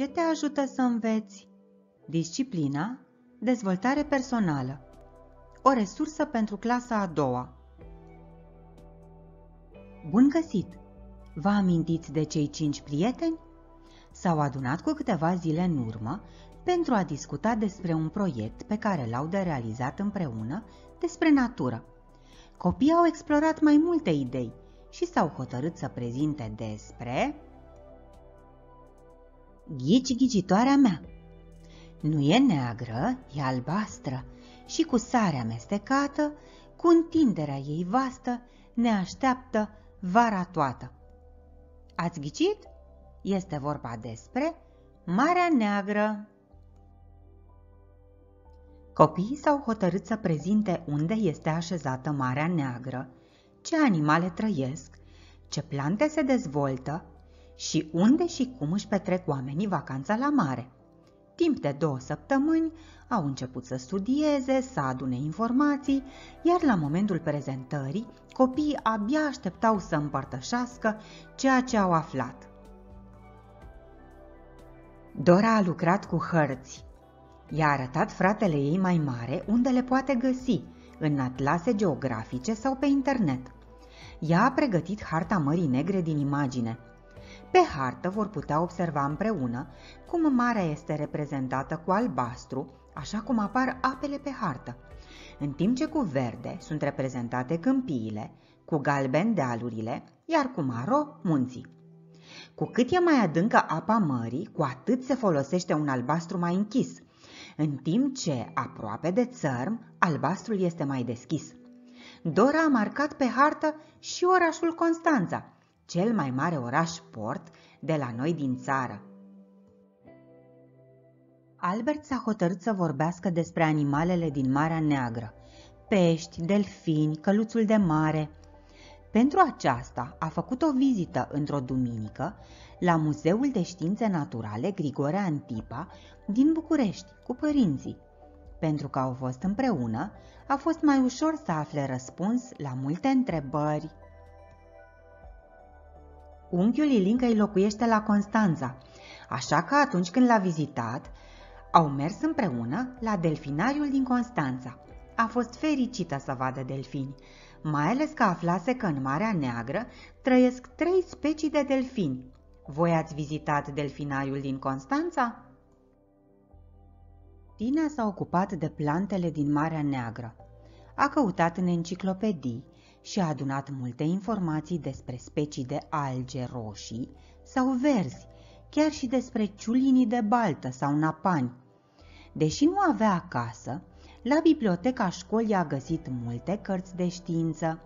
Ce te ajută să înveți? Disciplina, dezvoltare personală. O resursă pentru clasa a doua. Bun găsit! Vă amintiți de cei cinci prieteni? S-au adunat cu câteva zile în urmă pentru a discuta despre un proiect pe care l-au de realizat împreună despre natură. Copiii au explorat mai multe idei și s-au hotărât să prezinte despre Ghici ghicitoarea mea. Nu e neagră, e albastră și cu sare amestecată, cu întinderea ei vastă, ne așteaptă vara toată. Ați ghicit? Este vorba despre Marea Neagră. Copiii s-au hotărât să prezinte unde este așezată Marea Neagră, ce animale trăiesc, ce plante se dezvoltă și unde și cum își petrec oamenii vacanța la mare. Timp de două săptămâni au început să studieze, să adune informații, iar la momentul prezentării, copiii abia așteptau să împărtășească ceea ce au aflat. Dora a lucrat cu hărți. I-a arătat fratele ei mai mare unde le poate găsi, în atlase geografice sau pe internet. Ea a pregătit harta Mării Negre din imagine – pe hartă vor putea observa împreună cum marea este reprezentată cu albastru, așa cum apar apele pe hartă, în timp ce cu verde sunt reprezentate câmpiile, cu galben dealurile, iar cu maro munții. Cu cât e mai adâncă apa mării, cu atât se folosește un albastru mai închis, în timp ce, aproape de țărm, albastrul este mai deschis. Dora a marcat pe hartă și orașul Constanța, cel mai mare oraș port de la noi din țară. Albert s-a hotărât să vorbească despre animalele din Marea Neagră, pești, delfini, căluțul de mare. Pentru aceasta a făcut o vizită într-o duminică la Muzeul de Științe Naturale Grigore Antipa din București cu părinții. Pentru că au fost împreună, a fost mai ușor să afle răspuns la multe întrebări. Unchiul Ilinca îi locuiește la Constanța, așa că atunci când l-a vizitat, au mers împreună la delfinariul din Constanța. A fost fericită să vadă delfini, mai ales că aflase că în Marea Neagră trăiesc trei specii de delfini. Voi ați vizitat delfinariul din Constanța? Tina s-a ocupat de plantele din Marea Neagră. A căutat în enciclopedii, și a adunat multe informații despre specii de alge roșii sau verzi, chiar și despre ciulinii de baltă sau napani. Deși nu avea acasă, la biblioteca școlii a găsit multe cărți de știință.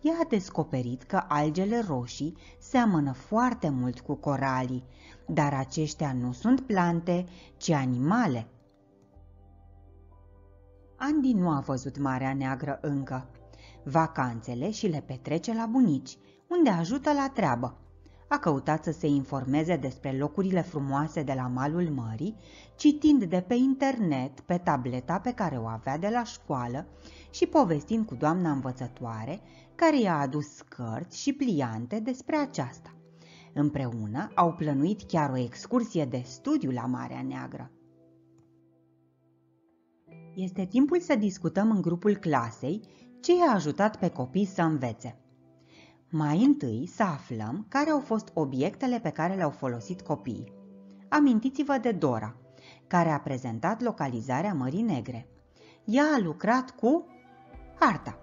Ea a descoperit că algele roșii seamănă foarte mult cu coralii, dar aceștia nu sunt plante, ci animale. Andy nu a văzut Marea Neagră încă vacanțele și le petrece la bunici, unde ajută la treabă. A căutat să se informeze despre locurile frumoase de la malul mării, citind de pe internet, pe tableta pe care o avea de la școală și povestind cu doamna învățătoare, care i-a adus cărți și pliante despre aceasta. Împreună au plănuit chiar o excursie de studiu la Marea Neagră. Este timpul să discutăm în grupul clasei ce i-a ajutat pe copii să învețe. Mai întâi să aflăm care au fost obiectele pe care le-au folosit copiii. Amintiți-vă de Dora, care a prezentat localizarea Mării Negre. Ea a lucrat cu harta.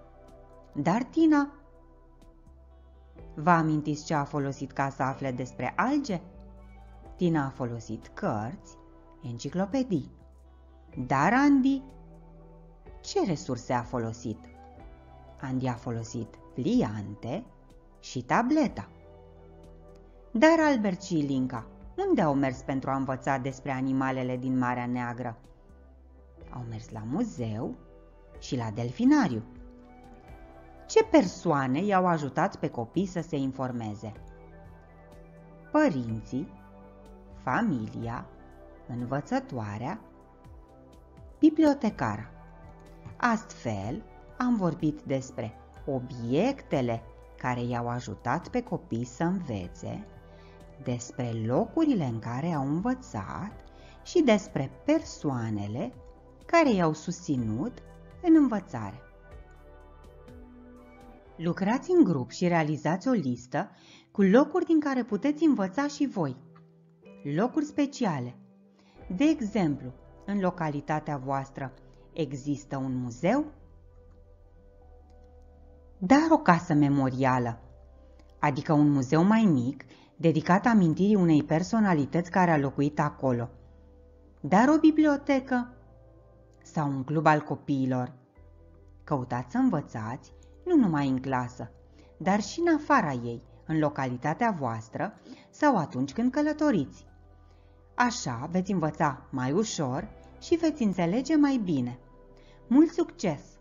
Dar Tina... Vă amintiți ce a folosit ca să afle despre alge? Tina a folosit cărți, enciclopedii. Dar Andy, ce resurse a folosit? Andy a folosit pliante și tableta. Dar Albert și Linca, unde au mers pentru a învăța despre animalele din Marea Neagră? Au mers la muzeu și la delfinariu. Ce persoane i-au ajutat pe copii să se informeze? Părinții, familia, învățătoarea, bibliotecara. Astfel, am vorbit despre obiectele care i-au ajutat pe copii să învețe, despre locurile în care au învățat și despre persoanele care i-au susținut în învățare. Lucrați în grup și realizați o listă cu locuri din care puteți învăța și voi. Locuri speciale. De exemplu, în localitatea voastră există un muzeu? Dar o casă memorială, adică un muzeu mai mic dedicat amintirii unei personalități care a locuit acolo. Dar o bibliotecă sau un club al copiilor. Căutați să învățați nu numai în clasă, dar și în afara ei, în localitatea voastră sau atunci când călătoriți. Așa veți învăța mai ușor și veți înțelege mai bine. Mult succes!